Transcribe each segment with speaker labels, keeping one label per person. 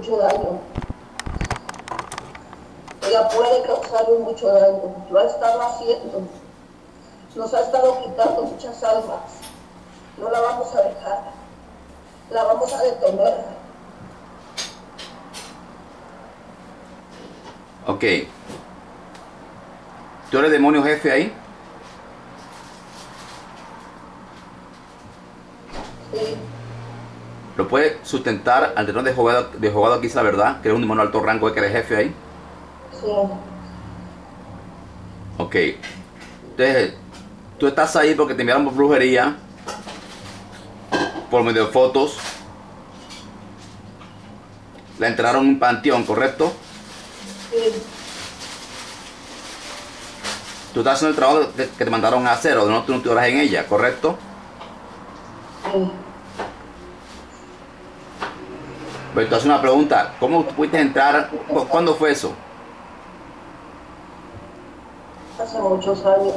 Speaker 1: mucho daño. Ella puede causarle mucho daño. Lo ha estado haciendo. Nos ha estado quitando muchas almas. No la vamos a dejar. La vamos a detener.
Speaker 2: Ok. ¿Tú eres demonio jefe ahí?
Speaker 1: Sí,
Speaker 2: ¿Lo puede sustentar al detrás de Jehová, de Jehová aquí es la verdad? Que eres un demonio de alto rango que eres jefe ahí.
Speaker 1: sí,
Speaker 2: Ok. Entonces, tú estás ahí porque te enviaron por brujería, por medio de fotos. La enterraron en un panteón, ¿correcto?
Speaker 1: sí,
Speaker 2: Tú estás haciendo el trabajo que te mandaron a hacer, o no, tú no te horas en ella, ¿correcto?
Speaker 1: sí.
Speaker 2: Pero tú haces una pregunta, ¿cómo pudiste entrar? ¿Cu- ¿Cuándo fue eso?
Speaker 1: Hace muchos años.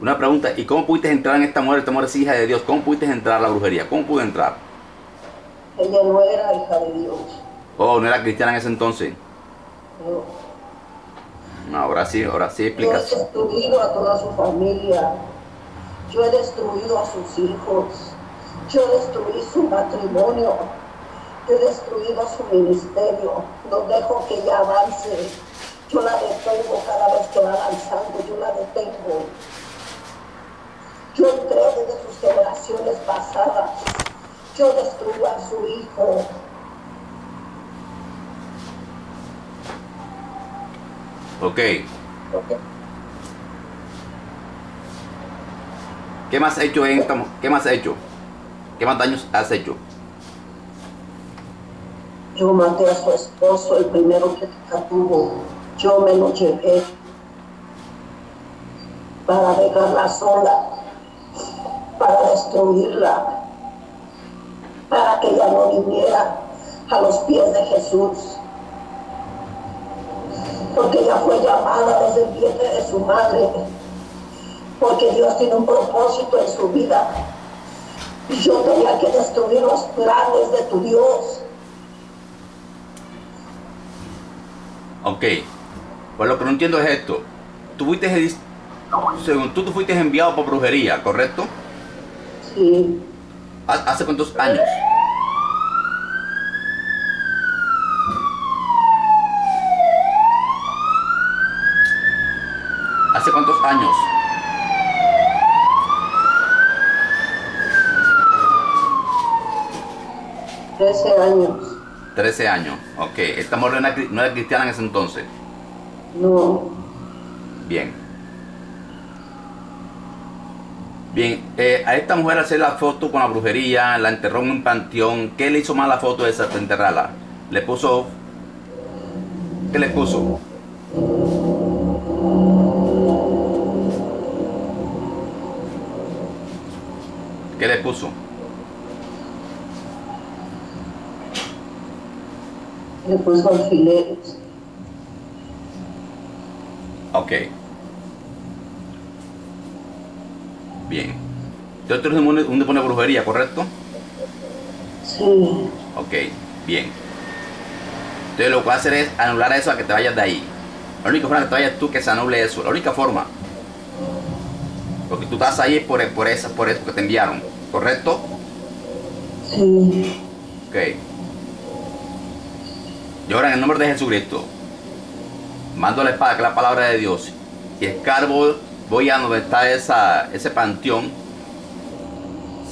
Speaker 2: Una pregunta, ¿y cómo pudiste entrar en esta mujer? Esta mujer es hija de Dios. ¿Cómo pudiste entrar a la brujería? ¿Cómo pudo entrar?
Speaker 1: Ella no era hija de Dios.
Speaker 2: Oh, no era cristiana en ese entonces.
Speaker 1: No.
Speaker 2: No, ahora sí, ahora sí
Speaker 1: Yo he destruido a toda su familia. Yo he destruido a sus hijos. Yo destruí su matrimonio. Yo he destruido su ministerio. No dejo que ella avance. Yo la detengo cada vez que va avanzando. Yo la detengo. Yo entré desde sus generaciones pasadas. Yo destruyo a su hijo.
Speaker 2: Ok. ¿Qué más has hecho en ¿Qué más has hecho? ¿Qué más daños has hecho?
Speaker 1: Yo maté a su esposo, el primero que tuvo. Yo me lo llevé para dejarla sola, para destruirla, para que ella no viniera a los pies de Jesús. Porque ella fue llamada desde el vientre de su madre. Porque Dios tiene un propósito en su vida. Y yo tenía que destruir los planes de tu Dios.
Speaker 2: Ok. Pues lo que no entiendo es esto. Tú fuiste, según tú, tú fuiste enviado por brujería, ¿correcto?
Speaker 1: Sí,
Speaker 2: ¿Ha- ¿Hace cuántos años? ¿Hace cuántos años?
Speaker 1: Trece años.
Speaker 2: 13 años. Ok. Esta mujer no era, cristiana en ese entonces.
Speaker 1: No,
Speaker 2: Bien. Bien, eh, a esta mujer hacer la foto con la brujería, la enterró en un panteón. ¿Qué le hizo mal la foto esa de enterrarla? Le puso. ¿Qué le puso? ¿Qué le puso?
Speaker 1: Le puso alfileres.
Speaker 2: Ok. Bien. Entonces tú eres un un demonio de brujería, ¿correcto?
Speaker 1: Sí,
Speaker 2: Ok, bien. Entonces lo que voy a hacer es anular eso a que te vayas de ahí. La única forma que te vayas tú que se anule eso. La única forma. Porque tú estás ahí por, por, esa, por eso que te enviaron. ¿Correcto?
Speaker 1: sí,
Speaker 2: Ok. Y ahora en el nombre de Jesucristo, mando la espada, que la palabra de Dios, y escarbo, voy a donde está esa, ese panteón,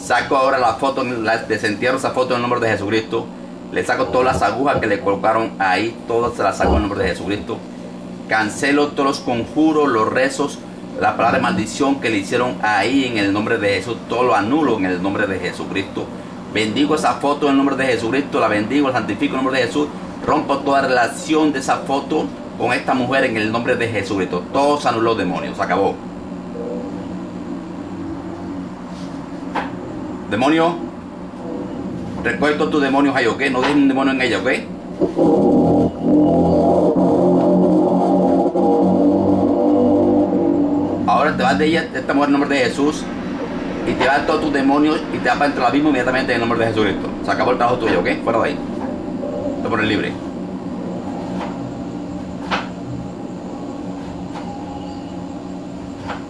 Speaker 2: saco ahora la foto, desentierro esa foto en el nombre de Jesucristo, le saco todas las agujas que le colocaron ahí, todas las saco en el nombre de Jesucristo, cancelo todos los conjuros, los rezos, la palabra de maldición que le hicieron ahí en el nombre de Jesús, todo lo anulo en el nombre de Jesucristo. Bendigo esa foto en el nombre de Jesucristo, la bendigo, la santifico en el nombre de Jesús. Rompo toda relación de esa foto con esta mujer en el nombre de Jesucristo. Todo se anuló, demonios, acabó. Demonio, recuerdo tus demonios ahí, ¿ok? No dejes un demonio en ella, ¿ok? Ahora te vas de ella, de esta mujer en nombre de Jesús. y te va a dar todos tus demonios y te va para al abismo inmediatamente en el nombre de Jesucristo. Se acabó el trabajo tuyo, ¿ok? Fuera de ahí. Te pones libre.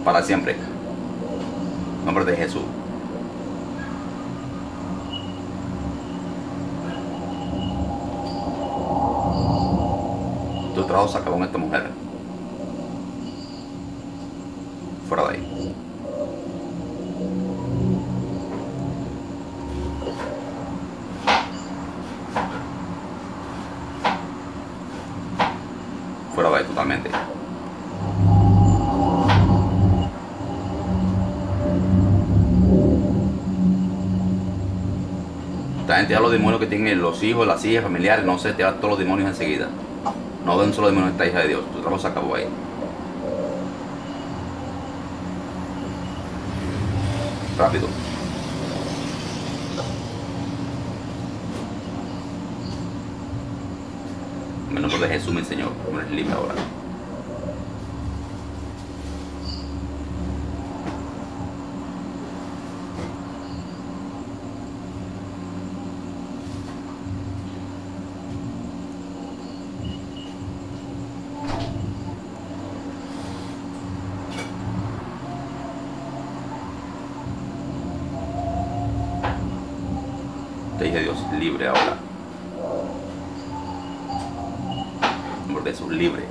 Speaker 2: Para siempre. Nombre de Jesús. Tu trabajo se acabó en esta mujer. Fuera de ahí. Fuera de ahí totalmente. También te da los demonios que tienen los hijos, las hijas, familiares, no sé, te da todos los demonios enseguida. No ven solo demonio esta hija de Dios. Tu trabajo se acabó ahí. Rápido. El nombre de Jesús, mi Señor, tú eres libre ahora. Te dije Dios, libre ahora. En nombre de Jesús, libre.